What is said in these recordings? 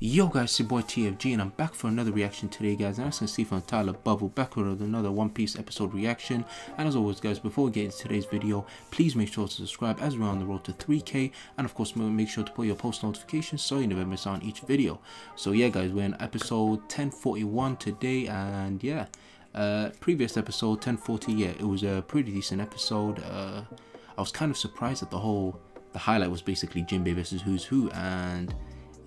Yo guys, it's your boy TFG and I'm back for another reaction today guys. And you can see from Tyler Bubble back with another One Piece episode reaction. And as always guys before we get into today's video please make sure to subscribe as we're on the road to 3k and of course make sure to put your post notifications so you never miss out on each video. So yeah guys we're in episode 1041 today and yeah uh, previous episode 1040 yeah it was a pretty decent episode. Uh, I was kind of surprised that the whole the highlight was basically Jinbei versus Who's Who and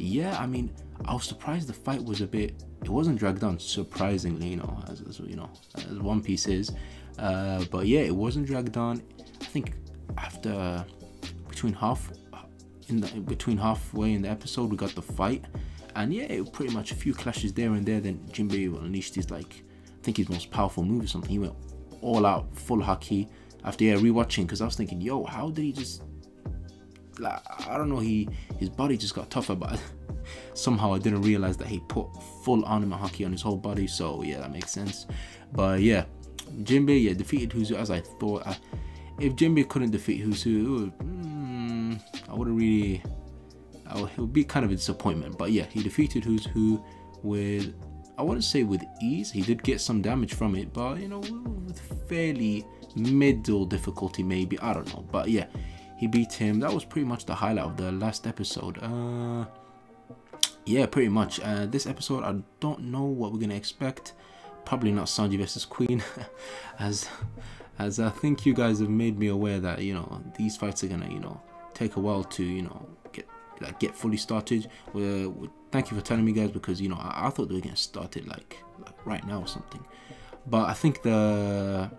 yeah, I mean, I was surprised the fight was a bit. It wasn't dragged on, surprisingly, you know, as, as you know, as One Piece is. Uh, but yeah, it wasn't dragged on. I think after between half in the between halfway in the episode, we got the fight, and yeah, it pretty much a few clashes there and there. Then Jinbei unleashed his like, I think his most powerful move or something. He went all out, full haki. After yeah, rewatching because I was thinking, yo, how did he just like I don't know he his body just got tougher but somehow I didn't realize that he put full anima haki on his whole body so yeah that makes sense. But yeah Jinbei yeah defeated Who as I thought. I, if Jinbei couldn't defeat Who mm, I wouldn't really I would, it would be kind of a disappointment. But yeah he defeated Who with I wouldn't say with ease. He did get some damage from it but you know with fairly middle difficulty maybe. I don't know. But yeah he beat him. That was pretty much the highlight of the last episode. Uh, yeah, pretty much. Uh, this episode, I don't know what we're gonna expect. Probably not Sanji versus Queen, as as I think you guys have made me aware that you know these fights are gonna you know take a while to you know get like get fully started. We're, we're thank you for telling me guys because you know I, I thought they were getting started like, like right now or something. But I think the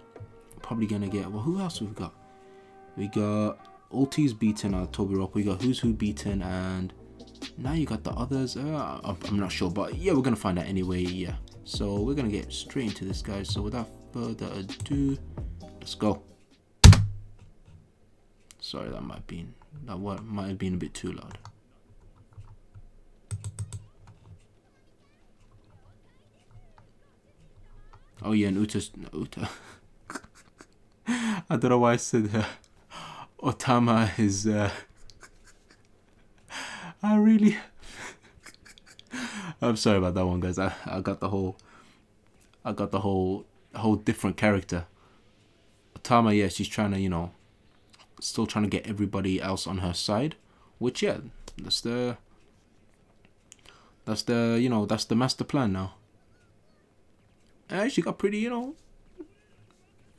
probably gonna get well. Who else we've got? We got Ulti's beaten uh, Toby Rock. We got Who's Who beaten, and now you got the others. Uh, I'm not sure, but yeah, we're gonna find out anyway. Yeah, so we're gonna get straight into this, guys. So without further ado, let's go. Sorry, that might be that what might have been a bit too loud. Oh yeah, and Uta's Uta. I don't know why I said that. Otama is uh, I really I'm sorry about that one guys. I, I got the whole I got the whole whole different character. Tama, yeah she's trying to you know still trying to get everybody else on her side which yeah that's the that's the you know that's the master plan now. And she got pretty you know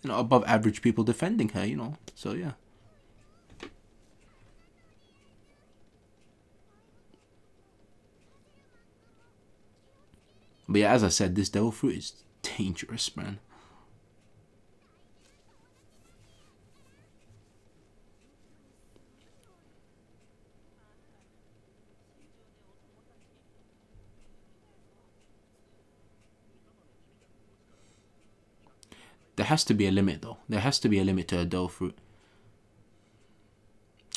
you know above average people defending her you know. So yeah But yeah, as I said, this devil fruit is dangerous, man. There has to be a limit, though. There has to be a limit to a devil fruit.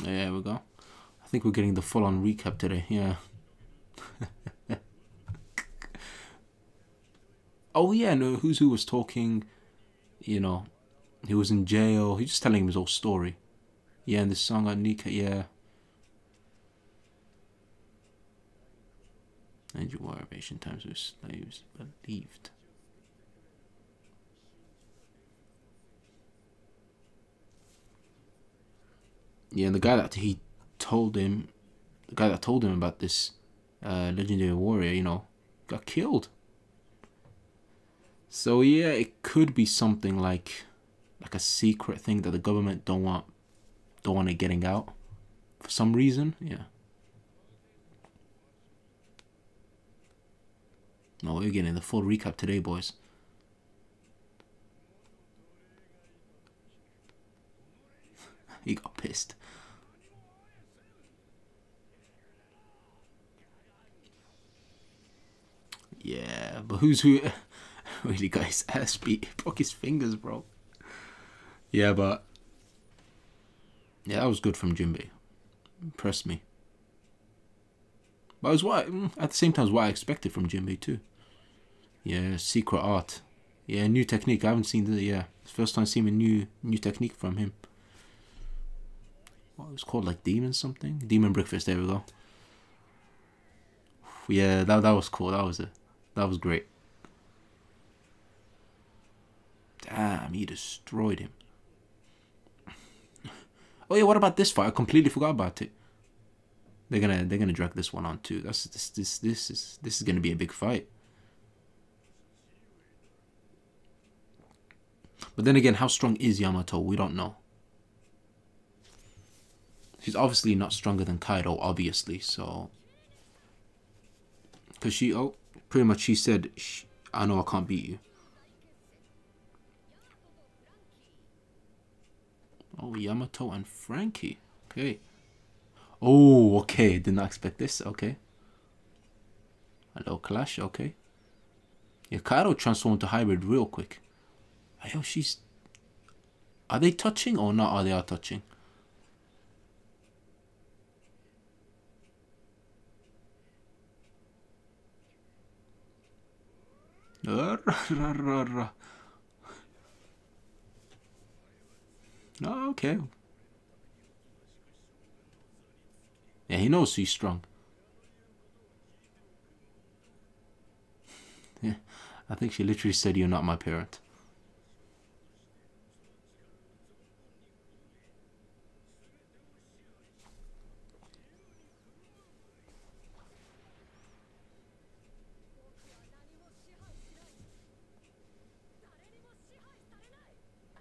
There we go. I think we're getting the full-on recap today. Yeah. Oh yeah, no, who's who was talking, you know, he was in jail. He's just telling him his whole story. Yeah, and this song on Nika, yeah. And you war of ancient times with slaves believed. Yeah, and the guy that he told him, the guy that told him about this uh, legendary warrior, you know, got killed. So yeah, it could be something like like a secret thing that the government don't want don't want it getting out for some reason. Yeah. No, we're getting the full recap today, boys. he got pissed. Yeah, but who's who? really got his ass beat. broke his fingers, bro. Yeah, but yeah, that was good from Jinbei. Impressed me. But it was what mm, at the same time, what I expected from Jinbei too. Yeah, secret art. Yeah, new technique. I haven't seen the yeah. First time seeing a new new technique from him. What was called like demon something? Demon breakfast. There we go. Yeah, that that was cool. That was it. That was great. Damn, he destroyed him. Oh yeah, what about this fight? I completely forgot about it. They're gonna they're gonna drag this one on too. That's this this this is this is gonna be a big fight. But then again, how strong is Yamato? We don't know. She's obviously not stronger than Kaido, obviously, so... Because she, oh, pretty much she said, I know I can't beat you. Oh, Yamato and Franky. Okay. Oh, okay. Did not expect this. Okay. Hello, Clash. Okay. Yeah, transformed to hybrid real quick. Yo, she's... Are they touching or not? Are they are touching? Oh, okay. Yeah, he knows he's strong. Yeah, I think she literally said, You're not my parent.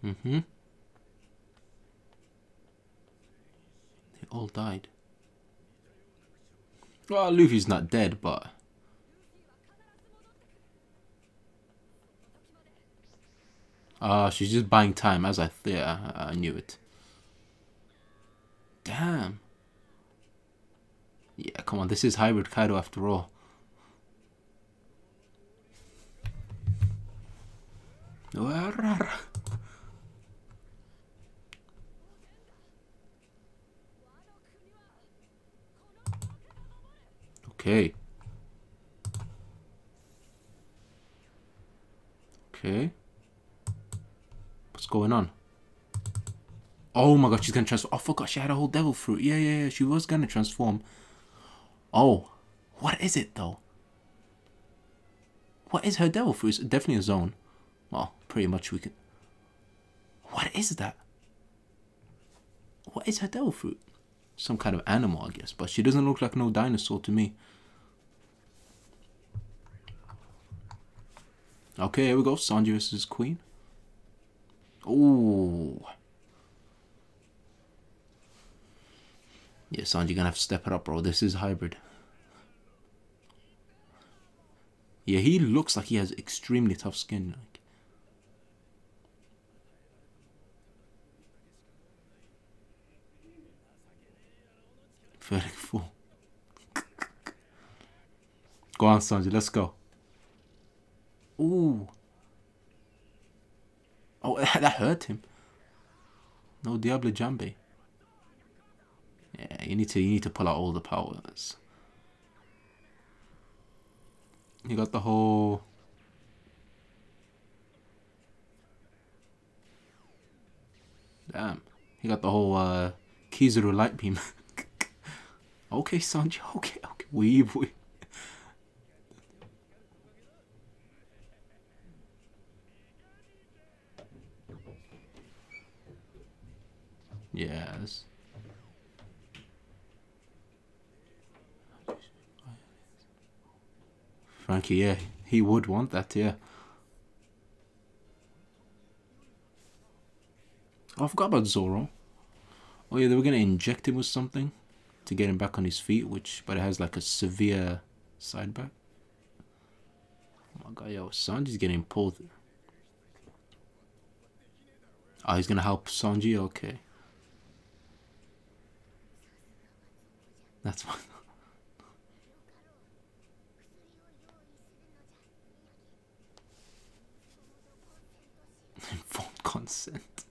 Mm-hmm. They all died. Well, Luffy's not dead, but... Ah, uh, she's just buying time, as I yeah, I knew it. Damn. Yeah, come on, this is Hybrid Kaido after all. Okay. Okay. What's going on? Oh my god, she's gonna transform. I forgot she had a whole devil fruit. Yeah, yeah, yeah. She was gonna transform. Oh, what is it though? What is her devil fruit? It's definitely a zoan. Well, pretty much we can. What is that? What is her devil fruit? Some kind of animal, I guess. But she doesn't look like no dinosaur to me. Okay, here we go. Sanji versus Queen. Ooh. Yeah, Sanji gonna have to step it up, bro. This is hybrid. Yeah, he looks like he has extremely tough skin. Like. Very full. go on, Sanji. Let's go. Ooh. Oh, that hurt him. No Diable Jambe. Yeah, you need to you need to pull out all the powers. You got the whole Damn. He got the whole uh Kizaru light beam. okay, Sanji, okay, okay. Weave, weave. Yes. Franky, yeah, he would want that, yeah. Oh, I forgot about Zoro. Oh yeah, they were gonna inject him with something to get him back on his feet, which but it has like a severe side back. Oh my god, yo, Sanji's getting pulled. Oh, he's gonna help Sanji? Okay. That's fine. Informed consent.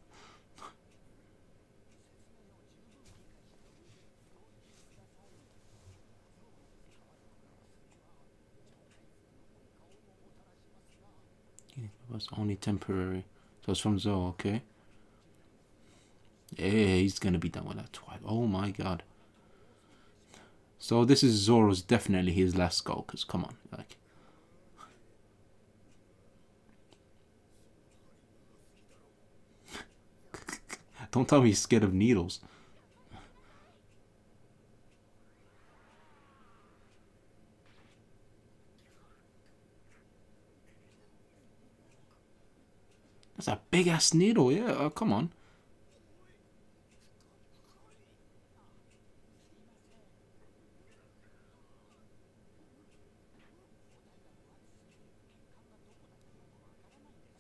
it was only temporary. So it's from Zoe, okay? Yeah, he's gonna be done with that twice. Oh my god. So this is Zoro's definitely his last goal, because come on, like. Don't tell me he's scared of needles. That's a big ass needle, yeah. Oh, come on.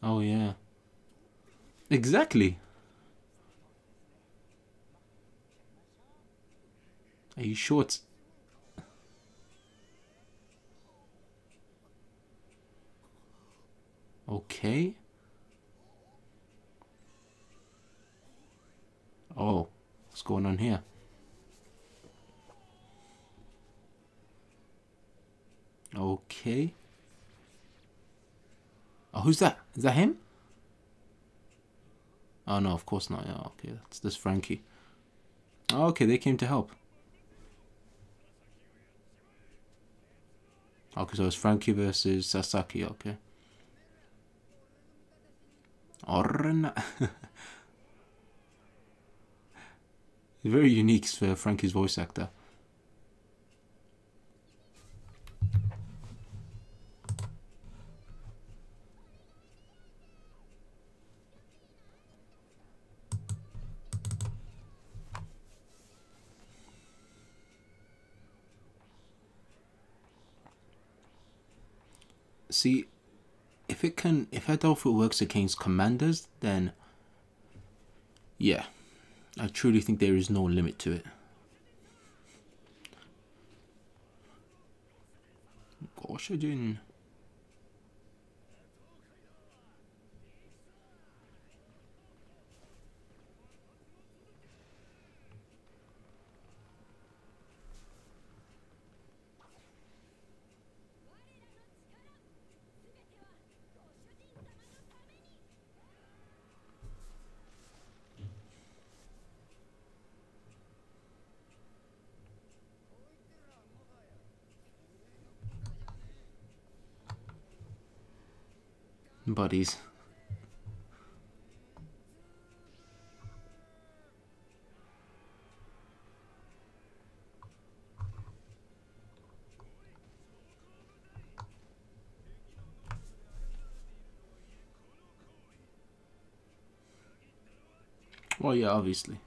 Oh, yeah. Exactly. Are you sure it's... Okay. Oh, what's going on here? Okay. Oh, who's that? Is that him? Oh, no, of course not. Yeah, okay, that's this Franky. Oh, okay, they came to help. Okay, so it's Franky versus Sasaki, okay. Orna. very unique for Franky's voice actor. See, if it can, if Adolfo works against commanders, then yeah, I truly think there is no limit to it. Goshijin. Buddies. Well, yeah, obviously.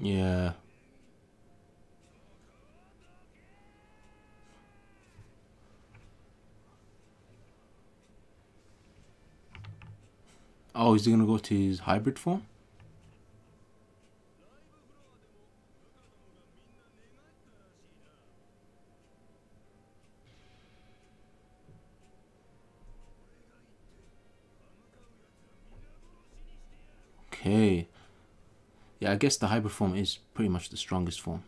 Yeah. Oh, is he gonna go to his hybrid form? Yeah, I guess the hybrid form is pretty much the strongest form.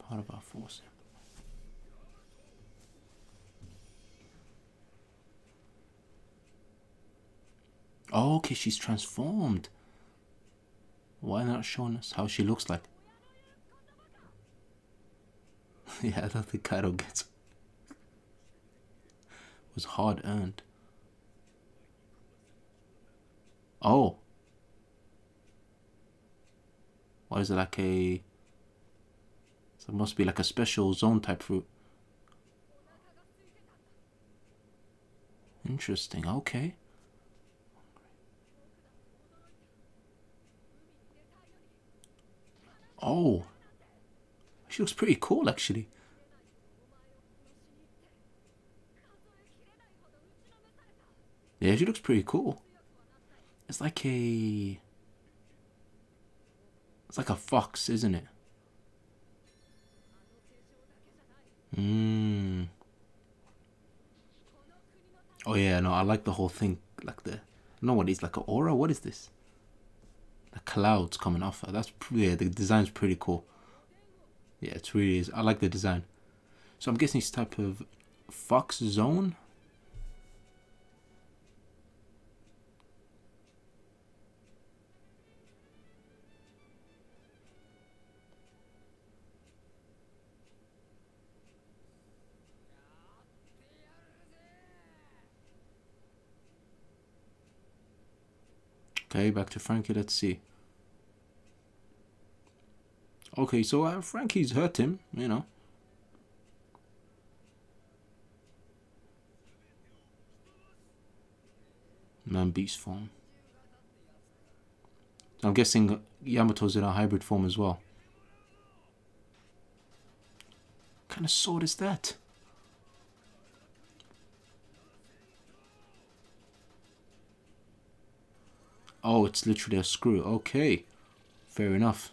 Part of our force. Oh, okay, she's transformed. Why not showing us how she looks like? yeah, I think Kaido gets was hard earned. Oh. What is it like a so it must be like a special zoan type fruit. Interesting, okay. Oh. She looks pretty cool, actually. Yeah, she looks pretty cool. It's like a... It's like a fox, isn't it? Hmm. Oh yeah, no, I like the whole thing. Like the, no, what is like an aura? What is this? The clouds coming off her. That's yeah, the design's pretty cool. Yeah, it's really is. I like the design. So I'm guessing it's type of fox zoan. Okay, back to Franky, Let's see. Okay, so uh, Franky's hurt him, you know. Man beast form. I'm guessing Yamato's in a hybrid form as well. What kind of sword is that? Oh, it's literally a screw. Okay. Fair enough.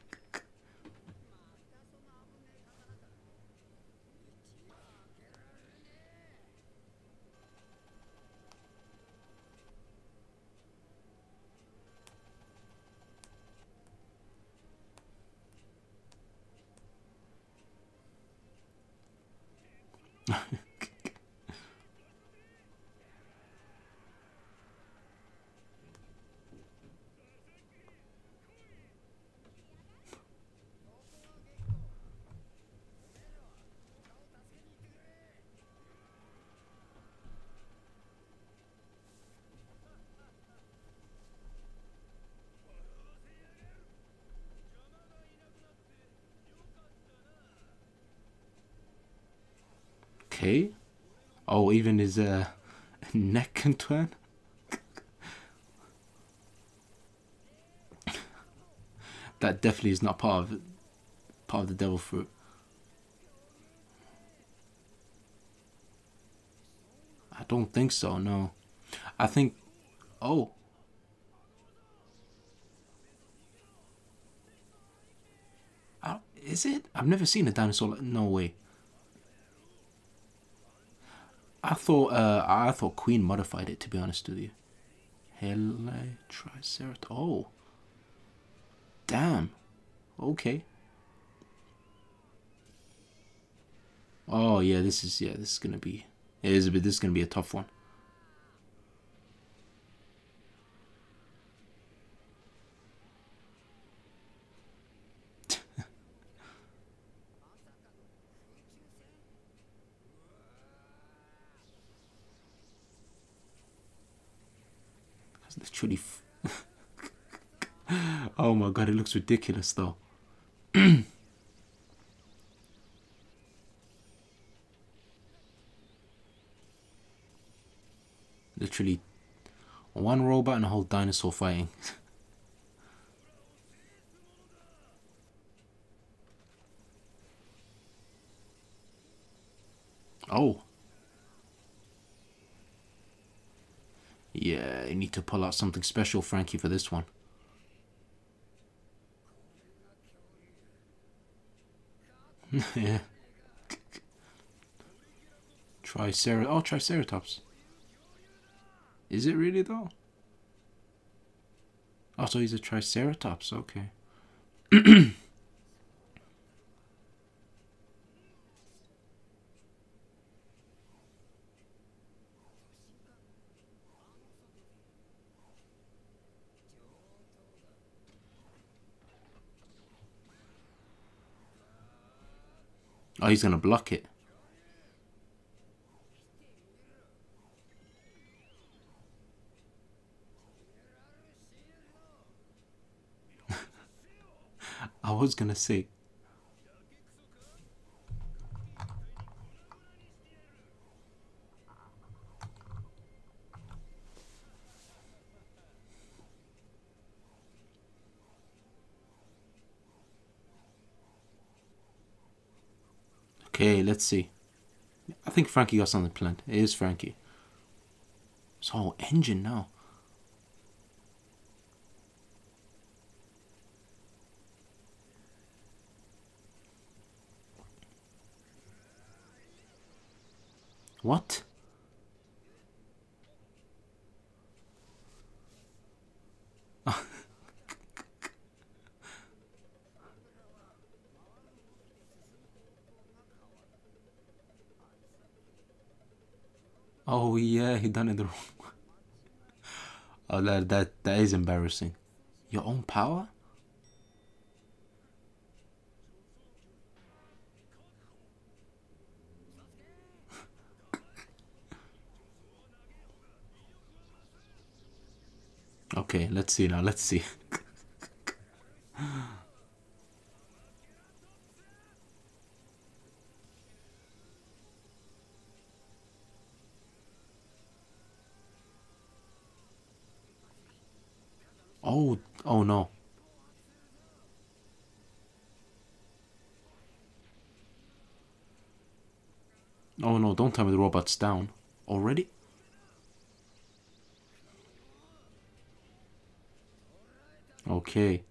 Okay. Oh, even his uh, neck can turn. that definitely is not part of part of the devil fruit. I don't think so. No, I think. Oh. is it? I've never seen a dinosaur. No way. I thought uh, I thought Queen modified it to be honest with you. Hele Triceratops. Oh, damn. Okay. Oh yeah, this is yeah, this is gonna be. It is. This is gonna be a tough one. literally. Oh my god, it looks ridiculous though. literally one robot and a whole dinosaur fighting. oh. Yeah, you need to pull out something special, Franky, for this one. yeah. Tricer oh Triceratops. Is it really though? Oh, so he's a Triceratops, okay. Oh, he's going to block it. I was going to say. Okay, let's see. I think Franky got something planned. It is Franky. So engine now. What? oh yeah, he done it wrong. oh, that that that is embarrassing. Your own power? Okay, let's see now. Let's see. oh, oh no. Oh no, don't tell me the robot's down. Already? Okay.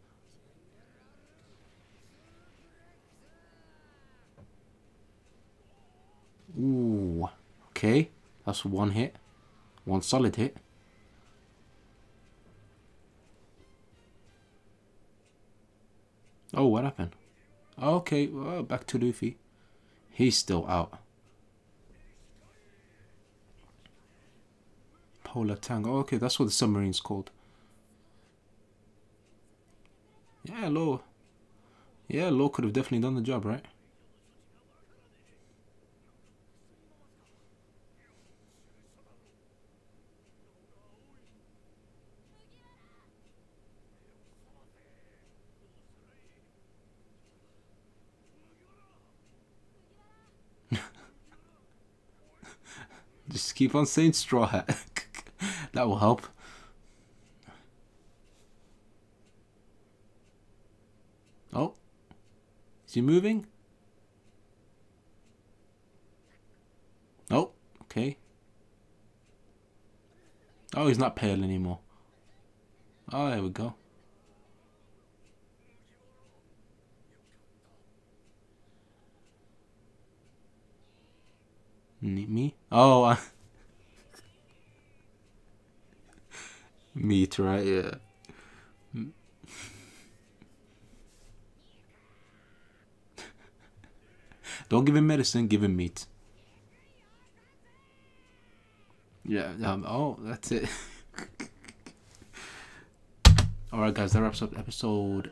Ooh. Okay. That's one hit. One solid hit. Oh, what happened? Okay, well, back to Luffy. He's still out. Polar Tango. okay, that's what the submarine's called. Yeah, Law. Yeah, Law could have definitely done the job, right? Just keep on saying straw hat. that will help. Oh. Is he moving? Oh, okay. Oh, he's not pale anymore. Oh, there we go. Me? Oh, uh, meat, right? Yeah. Don't give him medicine, give him meat. Yeah, um, oh, that's it. Alright, guys, that wraps up episode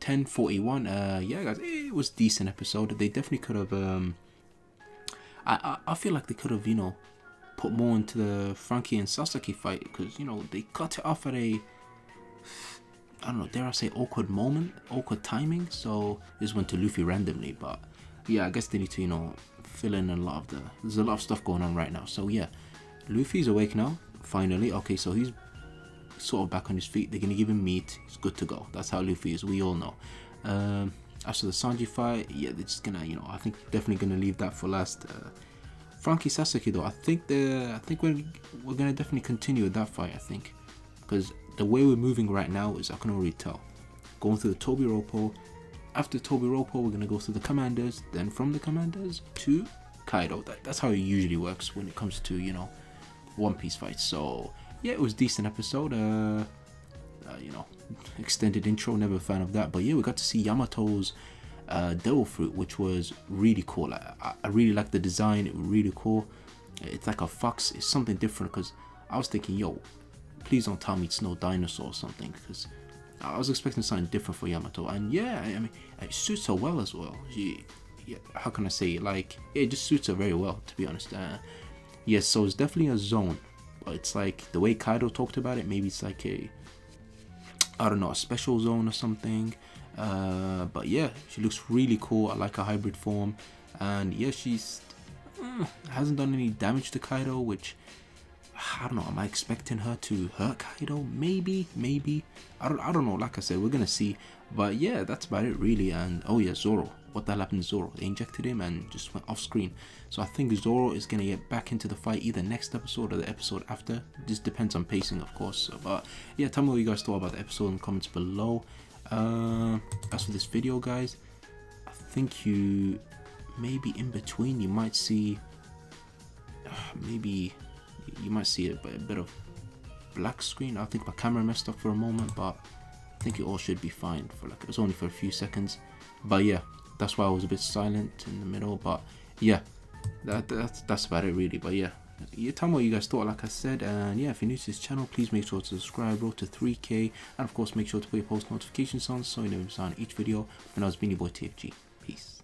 1041. Uh, yeah, guys, it was decent episode. They definitely could have, um, I, I, feel like they could have, you know, put more into the Franky and Sasaki fight because, you know, they cut it off at a, I don't know, dare I say awkward moment, awkward timing. So this went to Luffy randomly, but yeah, I guess they need to, you know, fill in a lot of the. There's a lot of stuff going on right now. So yeah, Luffy's awake now. Finally, okay, so he's sort of back on his feet. They're gonna give him meat. He's good to go. That's how Luffy is. We all know. Um, after the Sanji fight, yeah, they're just gonna, you know, I think definitely gonna leave that for last. Uh, Franky Sasaki though, I think the, I think we're we're gonna definitely continue with that fight. I think because the way we're moving right now is I can already tell. Going through the Tobi after Tobiroppo, we're gonna go through the commanders, then from the commanders to Kaido. That, that's how it usually works when it comes to you know One Piece fights. So yeah, it was decent episode. Uh, uh, you know, extended intro. Never a fan of that, but yeah, we got to see Yamato's uh, Devil Fruit, which was really cool. I, I really like the design. It was really cool. It's like a fox. It's something different because I was thinking, yo, please don't tell me it's no dinosaur or something because I was expecting something different for Yamato, and yeah, I mean, it suits her well as well. She, yeah, how can I say? Like, it just suits her very well, to be honest. Uh, yes, so it's definitely a zoan, but it's like the way Kaido talked about it. Maybe it's like a, I don't know, a special zoan or something. Uh, but yeah, she looks really cool. I like her hybrid form, and yeah, she's uh, hasn't done any damage to Kaido, which I don't know. Am I expecting her to hurt Kaido? Maybe, maybe. I don't. I don't know. Like I said, we're gonna see. But yeah, that's about it really. And oh yeah, Zoro. what the hell happened to Zoro. They injected him and just went off screen. So I think Zoro is gonna get back into the fight either next episode or the episode after. Just depends on pacing, of course. But yeah, tell me what you guys thought about the episode in the comments below. Uh, as for this video, guys, I think you maybe in between you might see uh, maybe you might see a, bit of black screen. I think my camera messed up for a moment, but think it all should be fine for like it was only for a few seconds. But yeah, that's why I was a bit silent in the middle. But yeah, that that's that's about it really. But yeah, you tell me what you guys thought, like I said. And yeah, if you're new to this channel, please make sure to subscribe, roll to 3k, and of course make sure to put your post notifications on so you never miss on each video. And I was being your boy TFG. Peace.